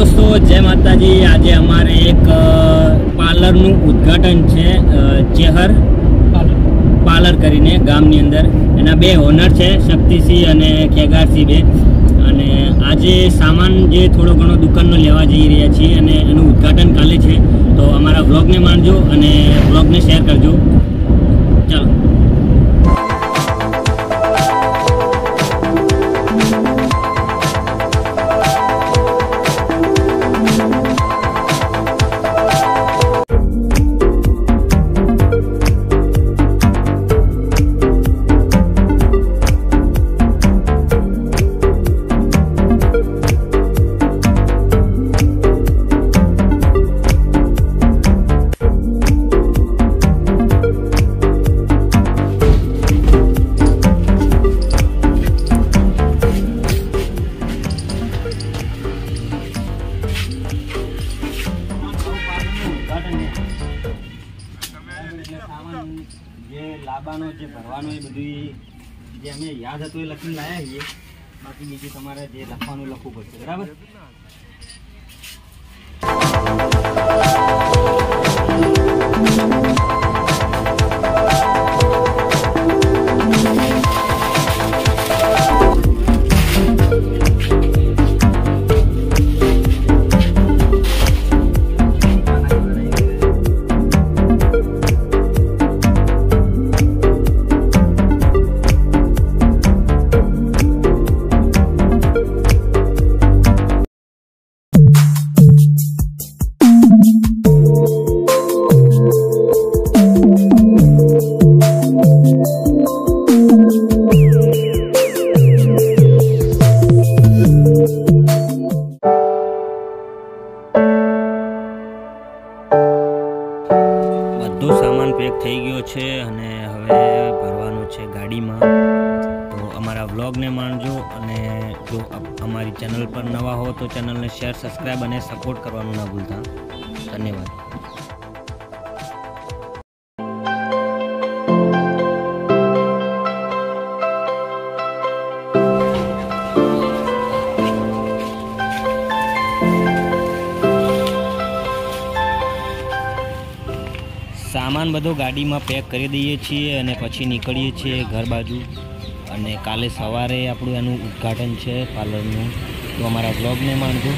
દોસ્તો, જય માતાજી. આજે અમારે એક પાર્લરનું ઉદ્ઘાટન છે ચેહર પાર્લર કરીને ગામની અંદર. એના બે ઓનર છે, શક્તિસિંહ અને કેગારસિંહ બે અને આજે સામાન જે થોડો ઘણો દુકાનનો લેવા જઈ રહ્યા છીએ અને એનું ઉદ્ઘાટન કાલે છે. તો અમારા વ્લોગને માણજો અને વ્લોગને શેર કરજો. જે લાબાનો જે ભરવાનો એ બધું જે અમે યાદ હતું એ લખીને લાયા છીએ. બાકી બીજું તમારે જે લખવાનું લખવું પડશે, બરાબર? બધો સામાન પેક થઈ ગયો છે અને હવે ભરવાનો છે ગાડીમાં. તો અમારા વ્લોગને માણજો અને જો અમારી ચેનલ પર નવા હો તો ચેનલને શેર સબસ્ક્રાઈબ અને સપોર્ટ કરવાનું ના ભૂલતા. ધન્યવાદ. સામાન બધો ગાડીમાં પેક કરી દઈએ છીએ અને પછી નીકળીએ છીએ ઘર બાજુ. અને કાલે સવારે આપણું એનું ઉદ્ઘાટન છે પાર્લરનું. તો અમારા બ્લોગને માણજો.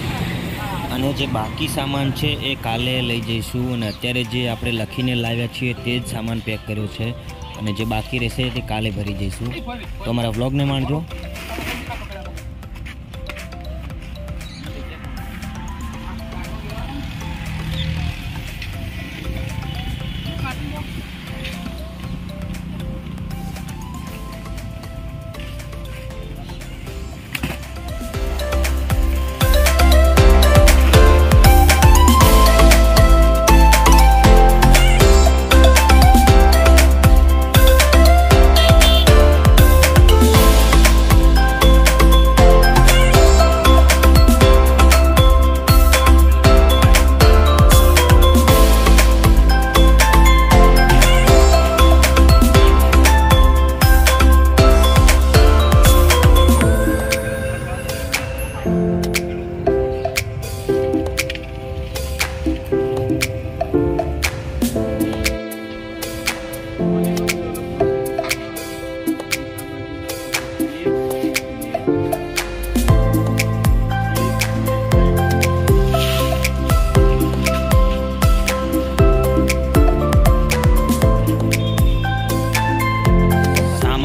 અને જે બાકી સામાન છે એ કાલે લઈ જઈશું. અને અત્યારે જે આપણે લખીને લાવ્યા છીએ તે જ સામાન પેક કર્યો છે. અને જે બાકી રહેશે તે કાલે ભરી જઈશું. તો અમારા વ્લોગને માણજો.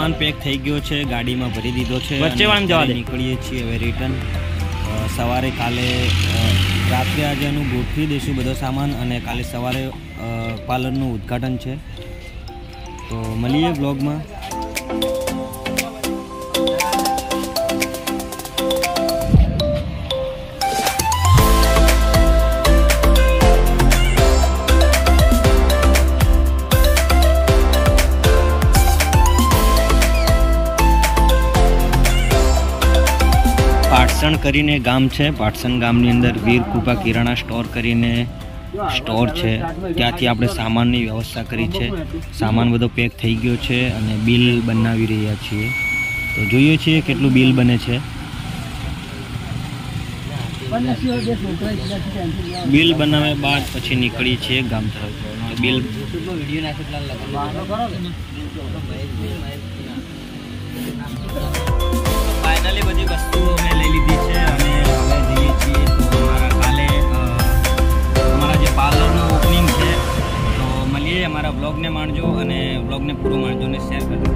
સામાન પેક થઈ ગયો છે ગાડીમાં ભરી દીધો છે વચ્ચે જવા નીકળીએ છીએ હવે રિટર્ન સવારે કાલે અ, રાત્રે આજે એનું ગોઠવી દઈશું બધો સામાન અને કાલે સવારે અ, પાર્લરનું ઉદ્ઘાટન છે. તો મળીએ બ્લોગમાં પાટસણ કરીને ગામ છે. પાટસણ ગામની અંદર વીર કૃપા કિરાણા સ્ટોર કરીને સ્ટોર છે. ત્યાંથી આપણે સામાનની વ્યવસ્થા કરી છે. સામાન બધો પેક થઈ ગયો છે અને બિલ બનાવી રહ્યા છીએ. તો જોઈએ છીએ કેટલું બિલ બને છે. બિલ બનાવ્યા બાદ પછી નીકળી છે ગામ તરફ. બિલ ફાઇનલી બ્લોગને માણજો અને બ્લોગને પૂરું માણજો અને શેર કરજો